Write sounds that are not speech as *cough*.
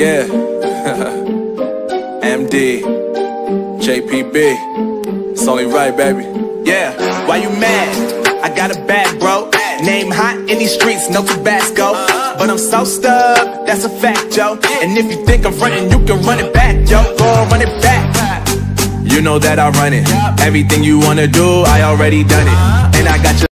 yeah. *laughs* MD, JPB. It's only right, baby. Yeah, why you mad? I got a bad bro. Name hot in these streets, no Tabasco. But I'm so stuck, that's a fact, yo. And if you think I'm frontin', you can run it back, yo. Go on, run it back. You know that I run it. Everything you wanna do, I already done it. And I got your